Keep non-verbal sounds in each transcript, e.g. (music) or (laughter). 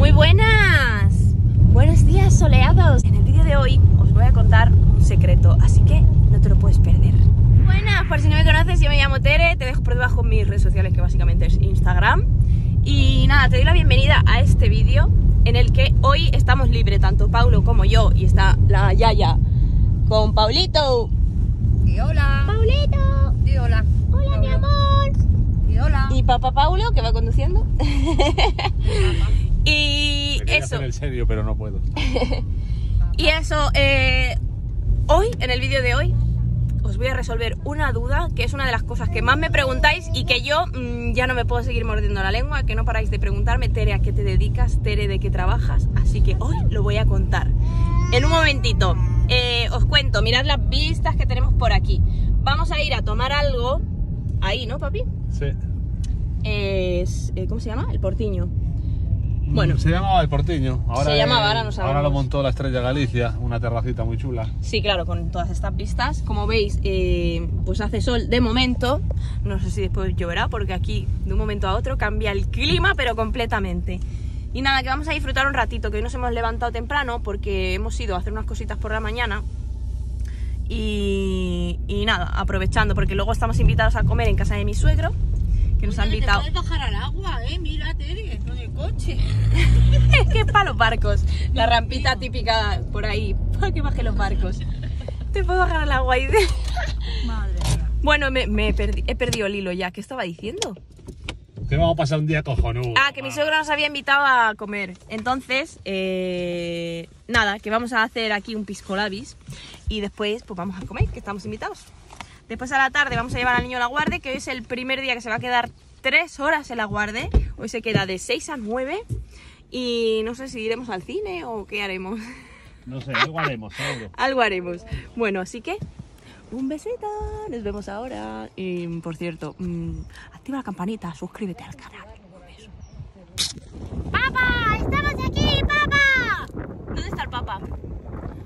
Muy buenas, buenos días soleados. En el vídeo de hoy os voy a contar un secreto, así que no te lo puedes perder. Buenas, por si no me conoces, yo me llamo Tere, te dejo por debajo mis redes sociales que básicamente es Instagram. Y nada, te doy la bienvenida a este vídeo en el que hoy estamos libres, tanto Paulo como yo, y está la Yaya con Paulito. Y hola. Paulito. Y hola. Hola, mi amor. Y hola. Y papá Paulo, que va conduciendo. Y Me eso. hacer el serio, pero no puedo. (laughs) Y eso, eh, hoy, en el vídeo de hoy, os voy a resolver una duda que es una de las cosas que más me preguntáis y que yo mm, ya no me puedo seguir mordiendo la lengua, que no paráis de preguntarme, Tere, ¿a qué te dedicas? Tere, ¿de qué trabajas? Así que hoy lo voy a contar. En un momentito, eh, os cuento, mirad las vistas que tenemos por aquí. Vamos a ir a tomar algo, ahí, ¿no, papi? Sí. Es, eh, ¿Cómo se llama? El Portiño. Bueno. Se llamaba El Portiño. Ahora Se llamaba, ahora no sabemos. Ahora lo montó la Estrella Galicia, una terracita muy chula. Sí, claro, con todas estas vistas. Como veis, eh, pues hace sol de momento. No sé si después lloverá, porque aquí de un momento a otro cambia el clima, pero completamente. Y nada, que vamos a disfrutar un ratito, que hoy nos hemos levantado temprano porque hemos ido a hacer unas cositas por la mañana. Y, y nada, aprovechando, porque luego estamos invitados a comer en casa de mi suegro, que nos ha Oye, invitado. Te puedes bajar al agua, eh. Mira, Tere, con el coche. (laughs) Es que para los barcos. La rampita típica por ahí. (laughs) Para que baje los barcos. Te puedo bajar al agua y de... (laughs) Madre mía. Bueno, me, he perdido el hilo ya. ¿Qué estaba diciendo? Te vamos a pasar un día cojonudo. Ah, que mi suegro nos había invitado a comer. Entonces, eh, nada, que vamos a hacer aquí un pisco labis y después pues vamos a comer, que estamos invitados. Después a la tarde vamos a llevar al niño a la guardia, que hoy es el primer día que se va a quedar tres horas en la guardia. Hoy se queda de 6 a 9 y no sé si iremos al cine o qué haremos. No sé, algo haremos, seguro. (laughs) Algo haremos. Bueno, así que un besito. Nos vemos ahora. Y por cierto, mm, activa la campanita, suscríbete al canal. Un beso. ¡Papá! ¡Estamos aquí, papá! ¿Dónde está el papá?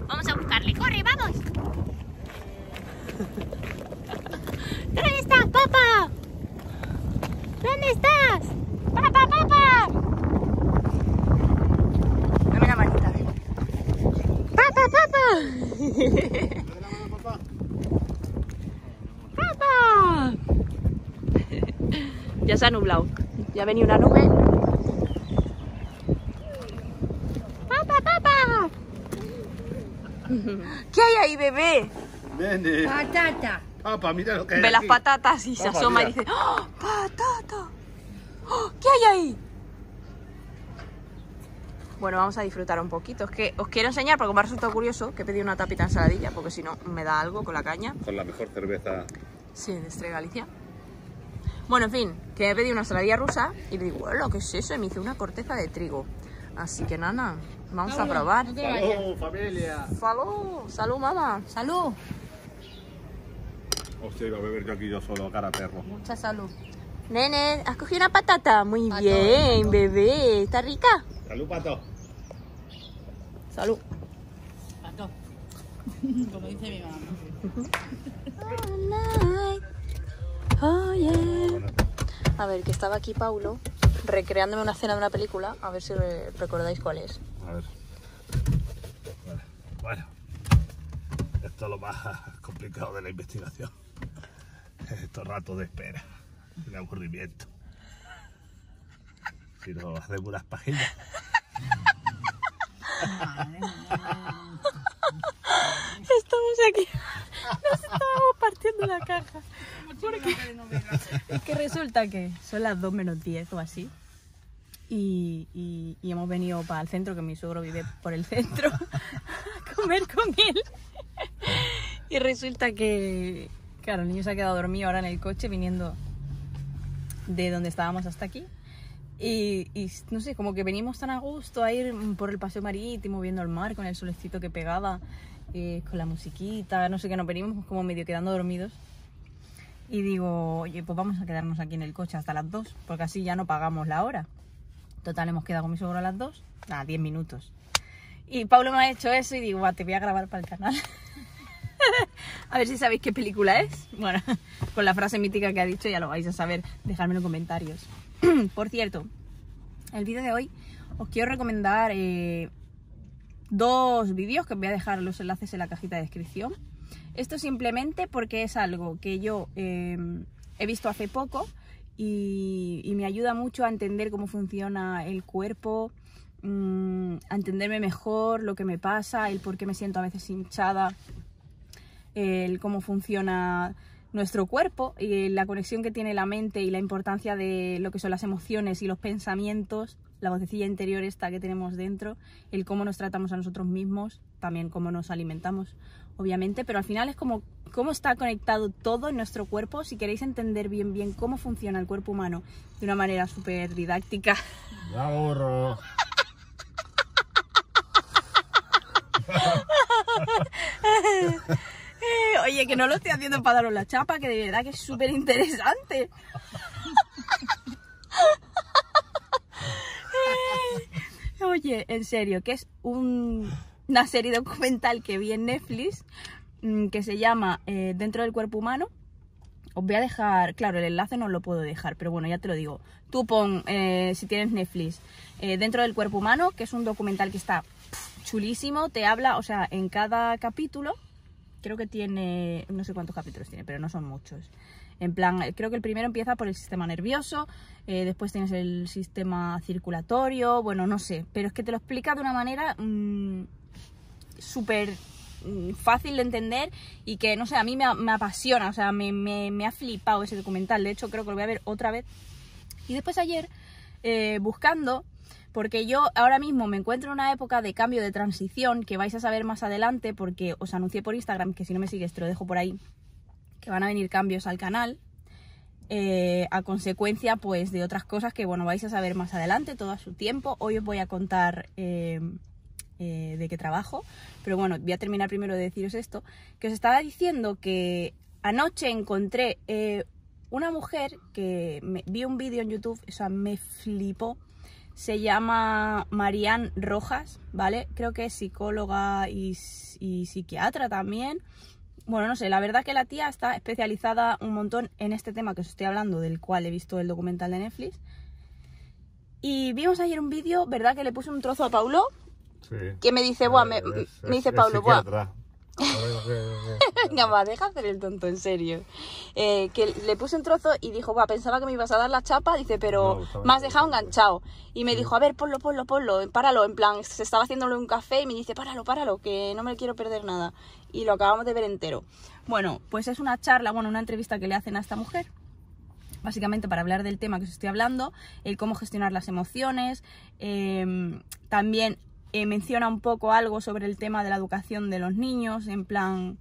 Vamos a buscarle. ¡Corre, vamos! (laughs) ¿Dónde estás, papá? ¿Dónde estás? ¡Papá, papá! Dame la manita. ¡Papá, papá! ¡Papá! (laughs) Ya se ha nublado. Ya ha venido una nube. ¡Papá, papá! ¿Qué hay ahí, bebé? Nene. Patata. Papá, mira lo que hay Ve las patatas y se asoma y dice ¡Oh, patata! ¡Oh, ¿Qué hay ahí? Bueno, vamos a disfrutar un poquito. Es que os quiero enseñar porque me ha resultado curioso que he pedido una tapita ensaladilla porque si no me da algo con la caña. Con la mejor cerveza. Sí, de Estrella Galicia. Bueno, en fin, que he pedido una ensaladilla rusa y le digo, bueno, ¿qué es eso? Y me hice una corteza de trigo. Así que, nana, vamos a probar. No familia! Salud, salud, mamá. Salud. Hostia, iba a beber yo aquí yo solo, cara perro. Mucha salud. Nene, ¿has cogido una patata? Muy Pato, bien, pato. bebé. ¿Está rica? Salud, pato. Salud. Pato. (laughs) Como dice mi mamá. Oh, yeah. A ver, que estaba aquí Paulo recreándome una escena de una película. A ver si re- recordáis cuál es. A ver. Bueno. Esto es lo más complicado de la investigación. (laughs) Estos ratos de espera. De aburrimiento. Si no hacemos unas pajillas. Estamos aquí. Nos estábamos partiendo la caja. Porque es que resulta que son las 2 menos 10 o así. Y, y- y hemos venido para el centro, que mi suegro vive por el centro, (laughs) a comer con él. Y resulta que, claro, el niño se ha quedado dormido ahora en el coche viniendo de donde estábamos hasta aquí. Y, y no sé, como que venimos tan a gusto a ir por el paseo marítimo, viendo el mar con el solecito que pegaba, eh, con la musiquita, no sé qué, nos venimos como medio quedando dormidos. Y digo, oye, pues vamos a quedarnos aquí en el coche hasta las 2, porque así ya no pagamos la hora. Total, hemos quedado con mi suegro a las 2, nada, 10 minutos. Y Pablo me ha hecho eso y digo, "Va, te voy a grabar para el canal. (laughs) a ver si sabéis qué película es. Bueno, (laughs) con la frase mítica que ha dicho ya lo vais a saber. Dejadme en los comentarios. (clears throat) Por cierto, el vídeo de hoy os quiero recomendar eh, dos vídeos que os voy a dejar los enlaces en la cajita de descripción. Esto simplemente porque es algo que yo eh, he visto hace poco y, me ayuda mucho a entender cómo funciona el cuerpo, mm, a entenderme mejor lo que me pasa, el por qué me siento a veces hinchada, el cómo funciona nuestro cuerpo y la conexión que tiene la mente y la importancia de lo que son las emociones y los pensamientos, la vocecilla interior esta que tenemos dentro, el cómo nos tratamos a nosotros mismos, también cómo nos alimentamos, obviamente, pero al final es como cómo está conectado todo en nuestro cuerpo. Si queréis entender bien bien cómo funciona el cuerpo humano de una manera súper didáctica, Ya burro. (laughs) (laughs) Oye, que no lo estoy haciendo para daros la chapa, que de verdad que es súper interesante. (laughs) Oye, en serio, que es un- una serie documental que vi en Netflix mm, que se llama eh, Dentro del cuerpo humano. Os voy a dejar, claro, el enlace no lo puedo dejar, pero bueno, ya te lo digo. Tú pon, eh, si tienes Netflix, eh, Dentro del cuerpo humano, que es un documental que está chulísimo, te habla, o sea, en cada capítulo creo que tiene, no sé cuántos capítulos tiene, pero no son muchos. En plan, creo que el primero empieza por el sistema nervioso, eh, después tienes el sistema circulatorio, bueno, no sé, pero es que te lo explica de una manera mm, súper mm, fácil de entender y que, no sé, a mí me, apasiona, o sea, me ha flipado ese documental, de hecho creo que lo voy a ver otra vez. Y después ayer, eh, buscando, porque yo ahora mismo me encuentro en una época de cambio de transición que vais a saber más adelante porque os anuncié por Instagram, que si no me sigues te lo dejo por ahí, que van a venir cambios al canal. eh, a consecuencia pues de otras cosas que bueno vais a saber más adelante todo a su tiempo hoy os voy a contar eh, eh, de qué trabajo pero bueno voy a terminar primero de deciros esto que os estaba diciendo que anoche encontré una mujer que me- vi un vídeo en YouTube o sea me flipó se llama Marianne Rojas, ¿vale? Creo que es psicóloga y, psiquiatra también. Bueno, no sé, la verdad que la tía está especializada un montón en este tema que os estoy hablando, del cual he visto el documental de Netflix. Y vimos ayer un vídeo, ¿verdad? Que le puse un trozo a Paulo, Sí. que me dice, buah, me, es- me dice es Paulo, buah, Venga, (laughs) va, deja hacer el tonto, en serio. Eh, que le puse un trozo y dijo, va, pensaba que me ibas a dar la chapa, dice, pero No, me has dejado enganchado. Y me dijo, a ver, ponlo, ponlo, ponlo, páralo, en plan, se estaba haciéndole un café y me dice, páralo, páralo, que no me quiero perder nada. Y lo acabamos de ver entero. Bueno, pues es una charla, bueno, una entrevista que le hacen a esta mujer básicamente para hablar del tema que os estoy hablando, el cómo gestionar las emociones, eh, también eh, menciona un poco algo sobre el tema de la educación de los niños, en plan,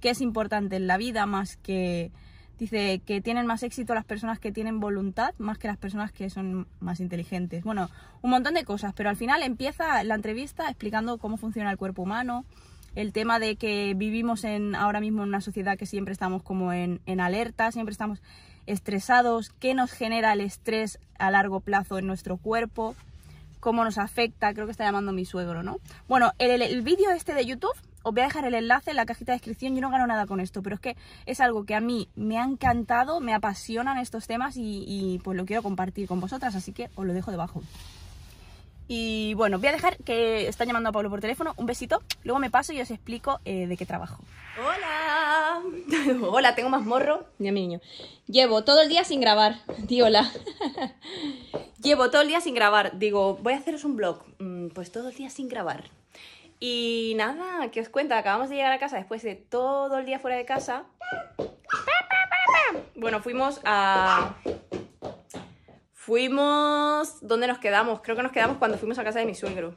qué es importante en la vida, más que, dice que tienen más éxito las personas que tienen voluntad, más que las personas que son más inteligentes. Bueno, un montón de cosas, pero al final empieza la entrevista explicando cómo funciona el cuerpo humano, el tema de que vivimos en ahora mismo en una sociedad que siempre estamos como en, en alerta, siempre estamos estresados, qué nos genera el estrés a largo plazo en nuestro cuerpo, cómo nos afecta, creo que está llamando mi suegro, ¿no? Bueno, el, el- vídeo este de YouTube, os voy a dejar el enlace en la cajita de descripción, yo no gano nada con esto, pero es que es algo que a mí me ha encantado, me apasionan estos temas y, y, pues lo quiero compartir con vosotras, así que os lo dejo debajo. Y bueno, voy a dejar que están llamando a Pablo por teléfono. Un besito. Luego me paso y os explico eh, de qué trabajo. Hola. (laughs) hola, tengo más morro. Mira mi niño. Llevo todo el día sin grabar. Di hola. (laughs) Llevo todo el día sin grabar. Digo, voy a haceros un vlog. Mm, pues todo el día sin grabar. Y nada, que os cuento, acabamos de llegar a casa después de todo el día fuera de casa. Bueno, fuimos a Fuimos... ¿Dónde nos quedamos? Creo que nos quedamos cuando fuimos a casa de mi suegro.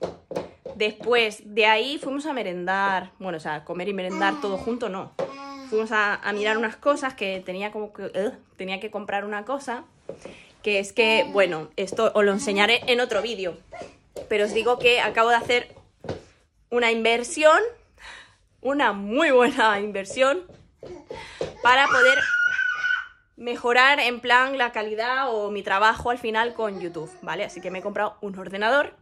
Después de ahí fuimos a merendar. Bueno, o sea, comer y merendar todo junto, no. Fuimos a, mirar unas cosas que tenía como que... ugh, tenía que comprar una cosa. Que es que, bueno, esto os lo enseñaré en otro vídeo. Pero os digo que acabo de hacer una inversión. Una muy buena inversión. Para poder mejorar en plan la calidad o mi trabajo al final con YouTube, ¿vale? Así que me he comprado un ordenador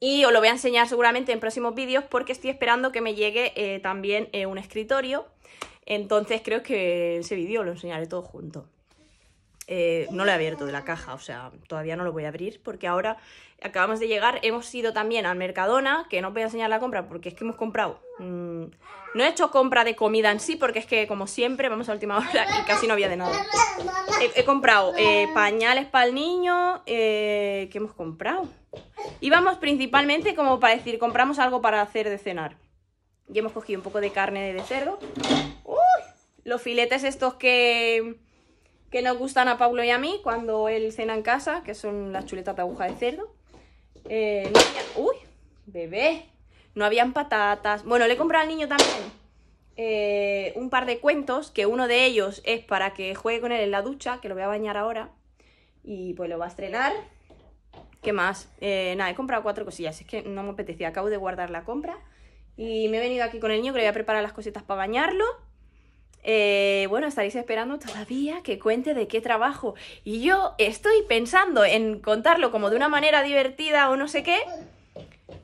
y os lo voy a enseñar seguramente en próximos vídeos porque estoy esperando que me llegue eh, también eh, un escritorio. Entonces creo que ese vídeo lo enseñaré todo junto. Eh, no lo he abierto de la caja, o sea, todavía no lo voy a abrir porque ahora acabamos de llegar, hemos ido también al Mercadona, que no os voy a enseñar la compra porque es que hemos comprado... mm, no he hecho compra de comida en sí porque es que como siempre vamos a última hora y casi no había de nada. He, comprado eh, pañales para el niño, eh, ¿qué hemos comprado? Íbamos principalmente como para decir, compramos algo para hacer de cenar. Y hemos cogido un poco de carne de cerdo. ¡Uy! Los filetes estos que, que nos gustan a Pablo y a mí cuando él cena en casa, que son las chuletas de aguja de cerdo. Eh, no había- ¡Uy! Bebé. No habían patatas. Bueno, le he comprado al niño también eh, un par de cuentos, que uno de ellos es para que juegue con él en la ducha, que lo voy a bañar ahora. Y pues lo va a estrenar. ¿Qué más? Eh, nada, he comprado cuatro cosillas. Es que no me apetecía. Acabo de guardar la compra. Y me he venido aquí con el niño que le voy a preparar las cositas para bañarlo. Eh, bueno, estaréis esperando todavía que cuente de qué trabajo. Y yo estoy pensando en contarlo como de una manera divertida o no sé qué.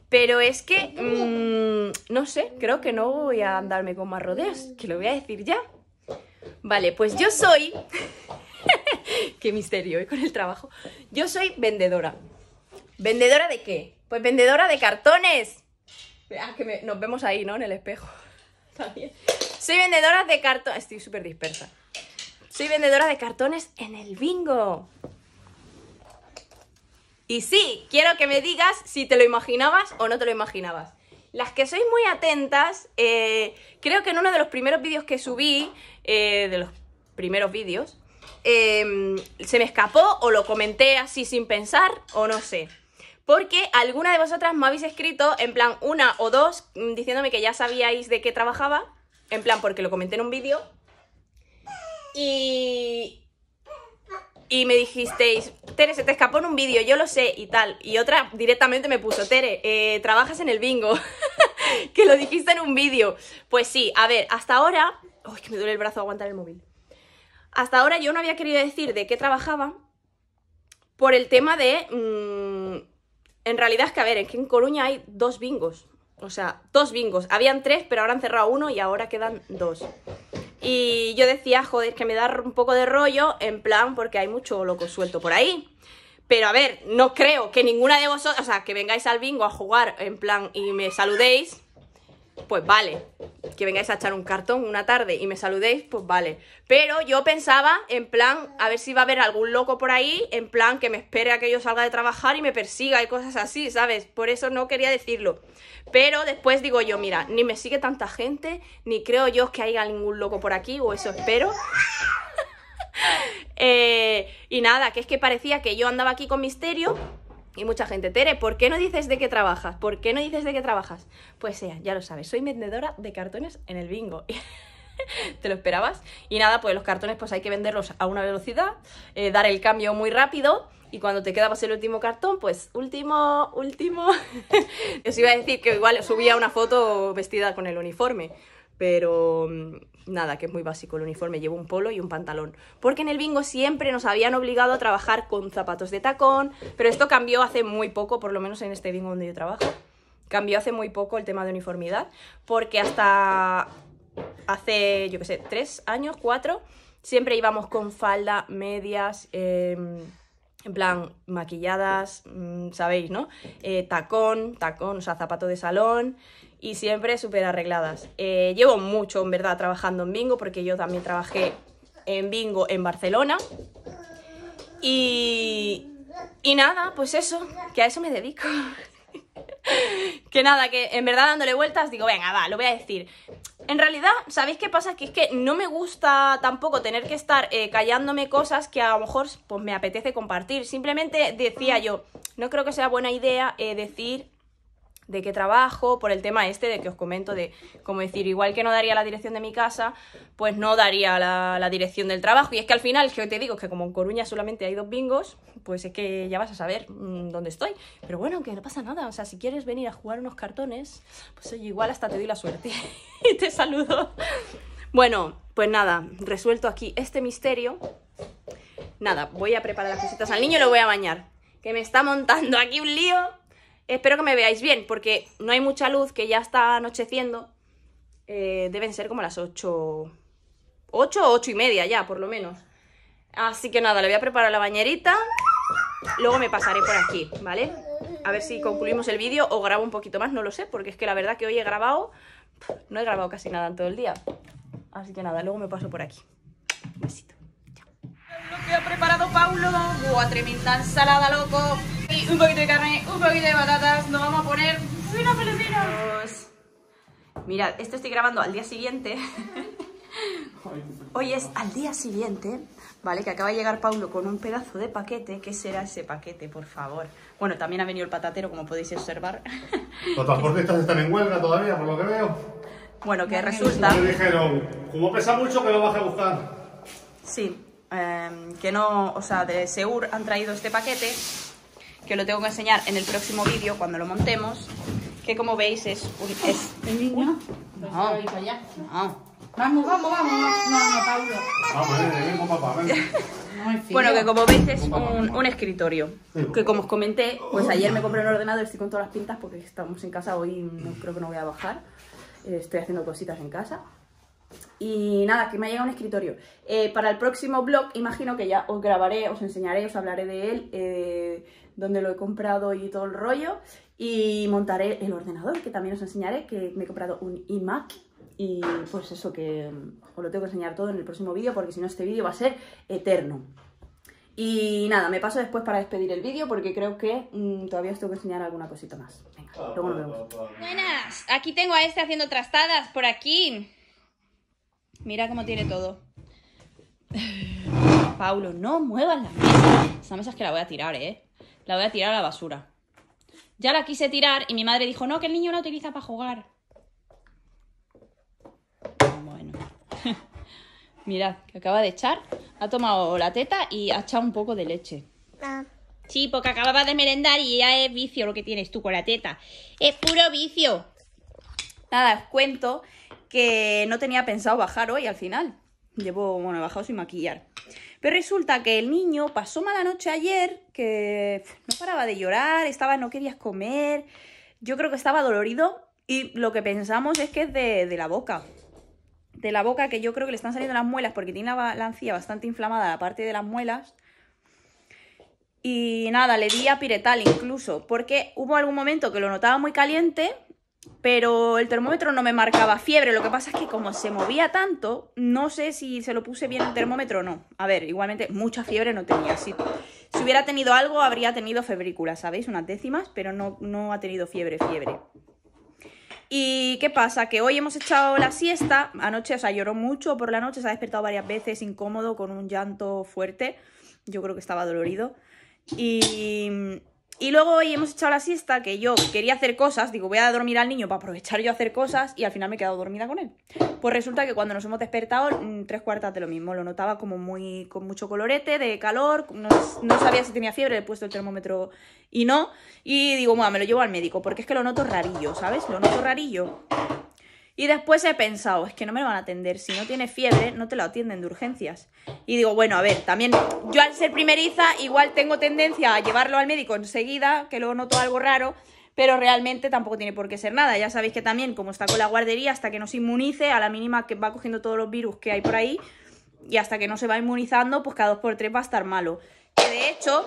Pero es que, mm, no sé, creo que no voy a andarme con más rodeos, que lo voy a decir ya. Vale, pues yo soy... (laughs) qué misterio, ¿eh? Con el trabajo. Yo soy vendedora. ¿Vendedora de qué? Pues vendedora de cartones. Ah, que me- nos vemos ahí, ¿no? En el espejo. (laughs) También. Soy vendedora de cartones. Estoy súper dispersa. Soy vendedora de cartones en el bingo. Y sí, quiero que me digas si te lo imaginabas o no te lo imaginabas. Las que sois muy atentas, eh, creo que en uno de los primeros vídeos que subí, eh, de los primeros vídeos, eh, se me escapó o lo comenté así sin pensar o no sé. Porque alguna de vosotras me habéis escrito, en plan una o dos, mm, diciéndome que ya sabíais de qué trabajaba, en plan porque lo comenté en un vídeo. Y, y me dijisteis, Tere, se te escapó en un vídeo, yo lo sé y tal. Y otra directamente me puso, Tere, eh, trabajas en el bingo, (laughs) que lo dijiste en un vídeo. Pues sí, a ver, hasta ahora... Uy, que me duele el brazo aguantar el móvil. Hasta ahora yo no había querido decir de qué trabajaba por el tema de... mm, en realidad es que, a ver, es que en Coruña hay dos bingos. O sea, dos bingos. Habían tres, pero ahora han cerrado uno y ahora quedan dos. Y yo decía, joder, que me da un poco de rollo, en plan, porque hay mucho loco suelto por ahí. Pero a ver, no creo que ninguna de vosotros, o sea, que vengáis al bingo a jugar en plan y me saludéis, pues vale. Que vengáis a echar un cartón una tarde y me saludéis, pues vale. Pero yo pensaba, en plan, a ver si va a haber algún loco por ahí, en plan, que me espere a que yo salga de trabajar y me persiga y cosas así, ¿sabes? Por eso no quería decirlo. Pero después digo yo, mira, ni me sigue tanta gente, ni creo yo que haya ningún loco por aquí, o eso espero. (laughs) Eh, y nada, que es que parecía que yo andaba aquí con misterio y mucha gente, Tere, ¿por qué no dices de qué trabajas? ¿Por qué no dices de qué trabajas? Pues sea, ya lo sabes, soy vendedora de cartones en el bingo. (laughs) ¿Te lo esperabas? Y nada, pues los cartones pues hay que venderlos a una velocidad, eh, dar el cambio muy rápido y cuando te quedabas el último cartón, pues último, último. (laughs) Os iba a decir que igual subía una foto vestida con el uniforme, pero mm, nada, que es muy básico el uniforme, llevo un polo y un pantalón. Porque en el bingo siempre nos habían obligado a trabajar con zapatos de tacón, pero esto cambió hace muy poco, por lo menos en este bingo donde yo trabajo. Cambió hace muy poco el tema de uniformidad, porque hasta hace, yo qué sé, tres años, cuatro, siempre íbamos con falda, medias, em, en plan maquilladas, mm, sabéis, ¿no? Eh, tacón, tacón, o sea, zapato de salón y siempre súper arregladas. Eh, llevo mucho, en verdad, trabajando en bingo porque yo también trabajé en bingo en Barcelona. Y, y nada, pues eso, que a eso me dedico. Que nada, que en verdad dándole vueltas digo, venga, va, lo voy a decir. En realidad, ¿sabéis qué pasa? Que es que no me gusta tampoco tener que estar eh, callándome cosas que a lo mejor pues, me apetece compartir. Simplemente decía yo, no creo que sea buena idea eh, decir de qué trabajo, por el tema este de que os comento, de como decir, igual que no daría la dirección de mi casa, pues no daría la, dirección del trabajo. Y es que al final, que te digo, que como en Coruña solamente hay dos bingos, pues es que ya vas a saber mm, dónde estoy. Pero bueno, que no pasa nada. O sea, si quieres venir a jugar unos cartones, pues oye, igual hasta te doy la suerte. (laughs) y te saludo. Bueno, pues nada, resuelto aquí este misterio. Nada, voy a preparar las cositas al niño y lo voy a bañar. Que me está montando aquí un lío. Espero que me veáis bien, porque no hay mucha luz, que ya está anocheciendo. Eh, deben ser como las 8... 8 o 8 y media ya, por lo menos. Así que nada, le voy a preparar la bañerita. Luego me pasaré por aquí, ¿vale? A ver si concluimos el vídeo o grabo un poquito más, no lo sé, porque es que la verdad que hoy he grabado... No he grabado casi nada en todo el día. Así que nada, luego me paso por aquí. Un besito. Chao. Lo que ha preparado Paulo. Buah, tremenda ensalada, loco. Un poquito de carne, un poquito de patatas. Nos vamos a poner fino filipinos. Mirad, esto estoy grabando al día siguiente. (laughs) Hoy es al día siguiente, ¿vale? Que acaba de llegar Paulo con un pedazo de paquete. ¿Qué será ese paquete, por favor? Bueno, también ha venido el patatero, como podéis observar. Los transportistas están en huelga todavía, por lo que veo. Bueno, que resulta... Me dijeron, como pesa mucho, que lo baje a buscar. Sí, em, que no, o sea, de Seur han traído este paquete, que lo tengo que enseñar en el próximo vídeo cuando lo montemos, que como veis es un... Es, ¿El niño? No. no. Vamos, vamos, vamos. No, no, Paulo. Vamos, ven, ven, con papá, ven. No (laughs) hay frío. Bueno, que como veis es un, un escritorio, que como os comenté, pues ayer me compré un ordenador, estoy con todas las pintas porque estamos en casa, hoy no, creo que no voy a bajar, Eh, estoy haciendo cositas en casa. Y nada, que me ha llegado un escritorio. Eh, para el próximo blog, imagino que ya os grabaré, os enseñaré, os hablaré de él, eh, dónde lo he comprado y todo el rollo. Y montaré el ordenador, que también os enseñaré, que me he comprado un iMac. Y pues eso, que mm, os lo tengo que enseñar todo en el próximo vídeo, porque si no este vídeo va a ser eterno. Y nada, me paso después para despedir el vídeo, porque creo que mm, todavía os tengo que enseñar alguna cosita más. Venga, luego nos vemos. Buenas, aquí tengo a este haciendo trastadas por aquí. Mira cómo tiene todo. (sighs) Paulo, no muevas la mesa. Esta mesa es que la voy a tirar, ¿eh? La voy a tirar a la basura. Ya la quise tirar y mi madre dijo, no, que el niño la utiliza para jugar. Bueno. (laughs) Mirad, que acaba de echar. Ha tomado la teta y ha echado un poco de leche. Sí, porque acababa de merendar y ya es vicio lo que tienes tú con la teta. Es puro vicio. Nada, os cuento que no tenía pensado bajar hoy al final. Llevo, bueno, he bajado sin maquillar. Pero resulta que el niño pasó mala noche ayer, que no paraba de llorar, estaba, no querías comer. Yo creo que estaba dolorido y lo que pensamos es que es de, la boca. De la boca, que yo creo que le están saliendo las muelas porque tiene la, la encía bastante inflamada, la parte de las muelas. Y nada, le di a piretal incluso, porque hubo algún momento que lo notaba muy caliente, pero el termómetro no me marcaba fiebre. Lo que pasa es que como se movía tanto, no sé si se lo puse bien el termómetro o no. A ver, igualmente mucha fiebre no tenía. Si, si hubiera tenido algo, habría tenido febrícula, ¿sabéis? Unas décimas, pero no, no ha tenido fiebre, fiebre. ¿Y qué pasa? Que hoy hemos echado la siesta, anoche, o sea, lloró mucho por la noche, se ha despertado varias veces incómodo, con un llanto fuerte, yo creo que estaba dolorido. Y, y luego hoy hemos echado la siesta, que yo quería hacer cosas, digo, voy a dormir al niño para aprovechar yo a hacer cosas, y al final me he quedado dormida con él. Pues resulta que cuando nos hemos despertado, mm, tres cuartas de lo mismo, lo notaba como muy, con mucho colorete, de calor, no, sabía si tenía fiebre, he puesto el termómetro y no, y digo, me lo llevo al médico, porque es que lo noto rarillo, ¿sabes? Lo noto rarillo. Y después he pensado, es que no me lo van a atender. Si no tiene fiebre, no te lo atienden de urgencias. Y digo, bueno, a ver, también yo al ser primeriza, igual tengo tendencia a llevarlo al médico enseguida, que luego noto algo raro, pero realmente tampoco tiene por qué ser nada. Ya sabéis que también, como está con la guardería, hasta que no se inmunice, a la mínima que va cogiendo todos los virus que hay por ahí, y hasta que no se va inmunizando, pues cada dos por tres va a estar malo. Que de hecho,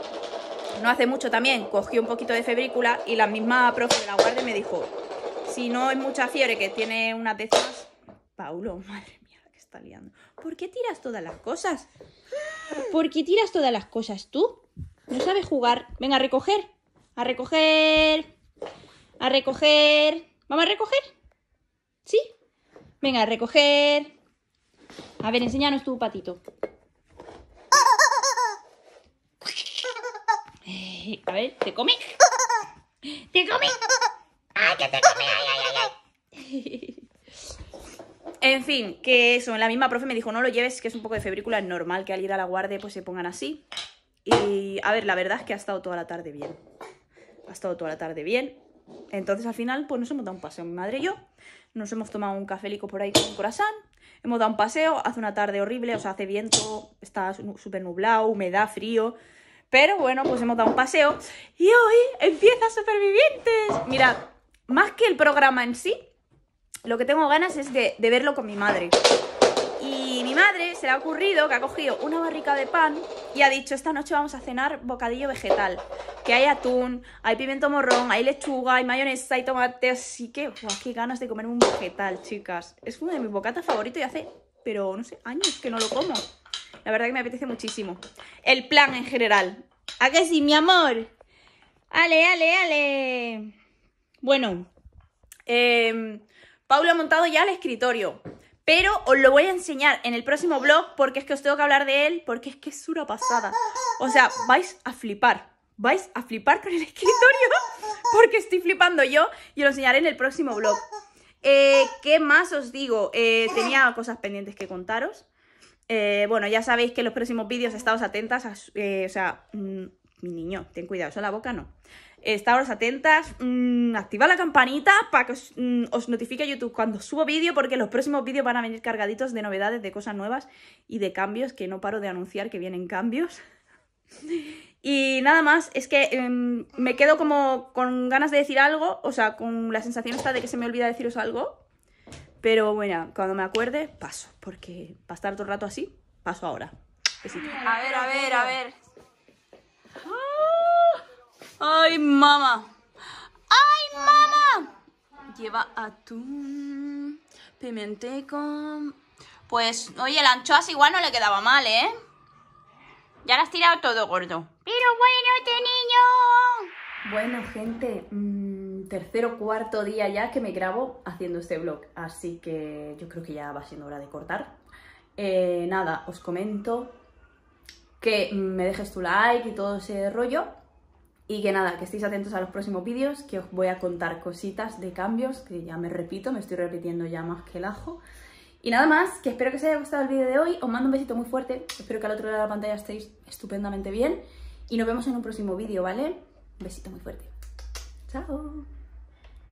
no hace mucho también cogí un poquito de febrícula y la misma profe de la guardia me dijo, si no es mucha fiebre, que tiene unas décimas... Paulo, madre mía, la que está liando. ¿Por qué tiras todas las cosas? ¿Por qué tiras todas las cosas tú? No sabes jugar. Venga, a recoger. A recoger. A recoger. ¿Vamos a recoger? ¿Sí? Venga, a recoger. A ver, enséñanos tu patito. Eh, A ver, ¿te come? ¿Te come? ¡Ay, que te come! ¡Ay, ay, ay! (laughs) En fin, que eso, la misma profe me dijo, no lo lleves, que es un poco de febrícula, es normal que al ir a la guardia pues se pongan así. Y a ver, la verdad es que ha estado toda la tarde bien. Ha estado toda la tarde bien. Entonces al final pues nos hemos dado un paseo, mi madre y yo. Nos hemos tomado un cafelico por ahí con un croissant. Hemos dado un paseo, hace una tarde horrible, o sea, hace viento, está súper nublado, humedad, frío. Pero bueno, pues hemos dado un paseo. Y hoy empieza Supervivientes. Mirad, más que el programa en sí, lo que tengo ganas es de, verlo con mi madre. Y mi madre se le ha ocurrido que ha cogido una barrica de pan y ha dicho, esta noche vamos a cenar bocadillo vegetal. Que hay atún, hay pimiento morrón, hay lechuga, hay mayonesa, hay tomate, así que, ¡buah, qué ganas de comer un vegetal, chicas. Es uno de mis bocatas favoritos y hace, pero no sé, años que no lo como. La verdad que me apetece muchísimo. El plan en general. ¿A qué sí, mi amor? Ale, ale, ale. Bueno, eh, Paulo ha montado ya el escritorio. Pero os lo voy a enseñar en el próximo vlog porque es que os tengo que hablar de él porque es que es una pasada. O sea, vais a flipar. Vais a flipar con el (laughs) escritorio porque estoy flipando yo y os lo enseñaré en el próximo vlog. Eh, ¿Qué más os digo? Eh, tenía cosas pendientes que contaros. Eh, bueno, ya sabéis que en los próximos vídeos estaos atentas. A, o sea, mm, mi niño, ten cuidado, eso en la boca no. Estaos atentas, mm, activa la campanita para que os, mm, notifique YouTube cuando subo vídeo, porque los próximos vídeos van a venir cargaditos de novedades, de cosas nuevas y de cambios, que no paro de anunciar que vienen cambios. Y nada más, es que em, me quedo como con ganas de decir algo, o sea, con la sensación esta de que se me olvida deciros algo. Pero bueno, cuando me acuerde, paso, porque para estar todo el rato así, paso ahora. A ver, a ver, a ver. ¡Ay, mamá! ¡Ay, mamá! Lleva atún, pimenteco... Pues, oye, el anchoas igual no le quedaba mal, ¿eh? Ya lo has tirado todo, gordo. Pero bueno, este niño. Bueno, gente, mm, tercero cuarto día ya que me grabo haciendo este vlog, así que yo creo que ya va siendo hora de cortar. Eh, nada, os comento que me dejes tu like y todo ese rollo. Y que nada, que estéis atentos a los próximos vídeos, que os voy a contar cositas de cambios, que ya me repito, me estoy repitiendo ya más que el ajo. Y nada más, que espero que os haya gustado el vídeo de hoy, os mando un besito muy fuerte, espero que al otro lado de la pantalla estéis estupendamente bien y nos vemos en un próximo vídeo, ¿vale? Un besito muy fuerte. Chao.